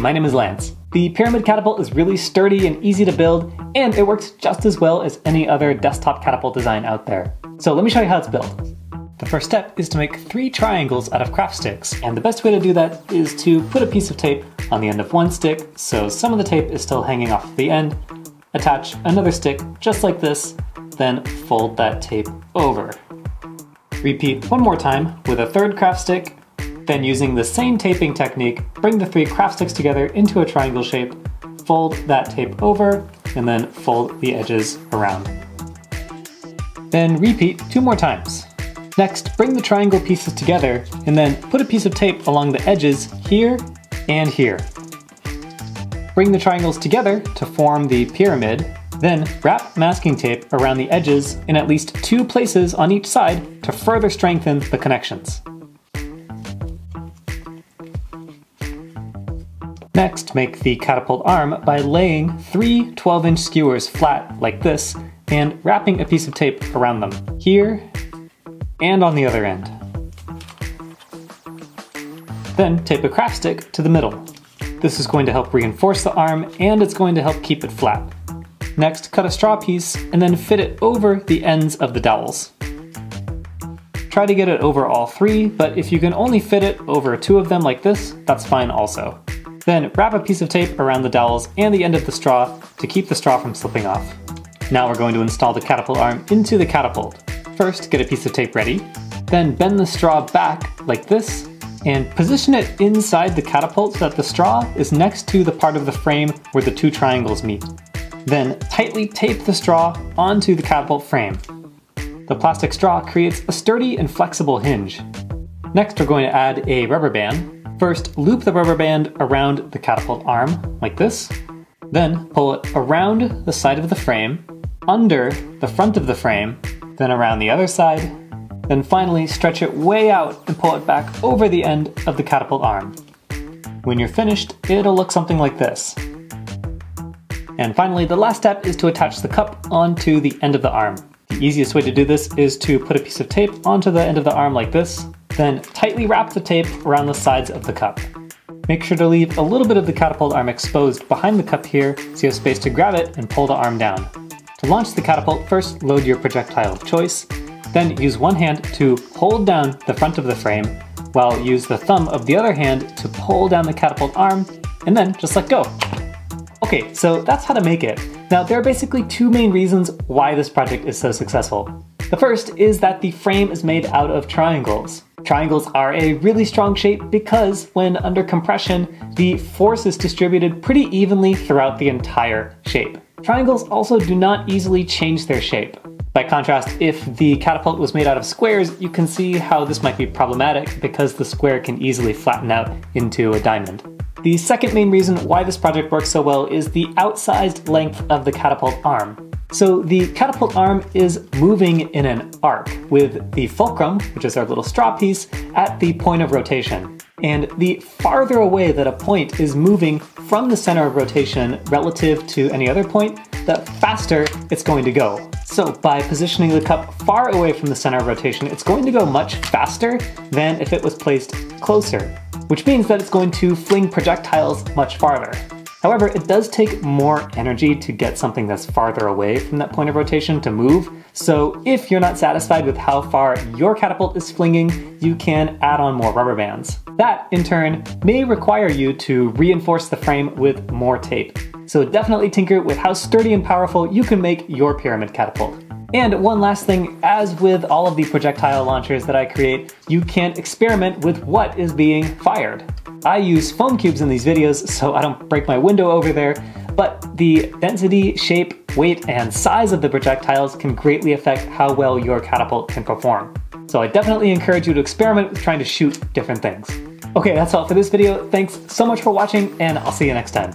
my name is Lance. The Pyramid Catapult is really sturdy and easy to build, and it works just as well as any other desktop catapult design out there. So let me show you how it's built. The first step is to make three triangles out of craft sticks, and the best way to do that is to put a piece of tape on the end of one stick so some of the tape is still hanging off the end, attach another stick just like this, then fold that tape over. Repeat one more time with a third craft stick then using the same taping technique, bring the three craft sticks together into a triangle shape, fold that tape over, and then fold the edges around. Then repeat two more times. Next, bring the triangle pieces together and then put a piece of tape along the edges here and here. Bring the triangles together to form the pyramid, then wrap masking tape around the edges in at least two places on each side to further strengthen the connections. Next, make the catapult arm by laying three 12 inch skewers flat like this and wrapping a piece of tape around them, here and on the other end. Then tape a craft stick to the middle. This is going to help reinforce the arm and it's going to help keep it flat. Next, cut a straw piece and then fit it over the ends of the dowels. Try to get it over all three, but if you can only fit it over two of them like this, that's fine also. Then wrap a piece of tape around the dowels and the end of the straw to keep the straw from slipping off. Now we're going to install the catapult arm into the catapult. First, get a piece of tape ready, then bend the straw back like this, and position it inside the catapult so that the straw is next to the part of the frame where the two triangles meet. Then tightly tape the straw onto the catapult frame. The plastic straw creates a sturdy and flexible hinge. Next, we're going to add a rubber band First, loop the rubber band around the catapult arm, like this. Then pull it around the side of the frame, under the front of the frame, then around the other side. Then finally stretch it way out and pull it back over the end of the catapult arm. When you're finished, it'll look something like this. And finally, the last step is to attach the cup onto the end of the arm. The easiest way to do this is to put a piece of tape onto the end of the arm like this, then tightly wrap the tape around the sides of the cup. Make sure to leave a little bit of the catapult arm exposed behind the cup here so you have space to grab it and pull the arm down. To launch the catapult, first load your projectile of choice, then use one hand to hold down the front of the frame, while use the thumb of the other hand to pull down the catapult arm, and then just let go. Okay, so that's how to make it. Now, there are basically two main reasons why this project is so successful. The first is that the frame is made out of triangles. Triangles are a really strong shape because when under compression, the force is distributed pretty evenly throughout the entire shape. Triangles also do not easily change their shape. By contrast, if the catapult was made out of squares, you can see how this might be problematic because the square can easily flatten out into a diamond. The second main reason why this project works so well is the outsized length of the catapult arm. So the catapult arm is moving in an arc with the fulcrum, which is our little straw piece, at the point of rotation. And the farther away that a point is moving from the center of rotation relative to any other point, the faster it's going to go. So by positioning the cup far away from the center of rotation, it's going to go much faster than if it was placed closer, which means that it's going to fling projectiles much farther. However, it does take more energy to get something that's farther away from that point of rotation to move, so if you're not satisfied with how far your catapult is flinging, you can add on more rubber bands. That, in turn, may require you to reinforce the frame with more tape. So definitely tinker with how sturdy and powerful you can make your pyramid catapult. And one last thing, as with all of the projectile launchers that I create, you can experiment with what is being fired. I use foam cubes in these videos so I don't break my window over there, but the density, shape, weight, and size of the projectiles can greatly affect how well your catapult can perform. So I definitely encourage you to experiment with trying to shoot different things. Okay, that's all for this video. Thanks so much for watching, and I'll see you next time.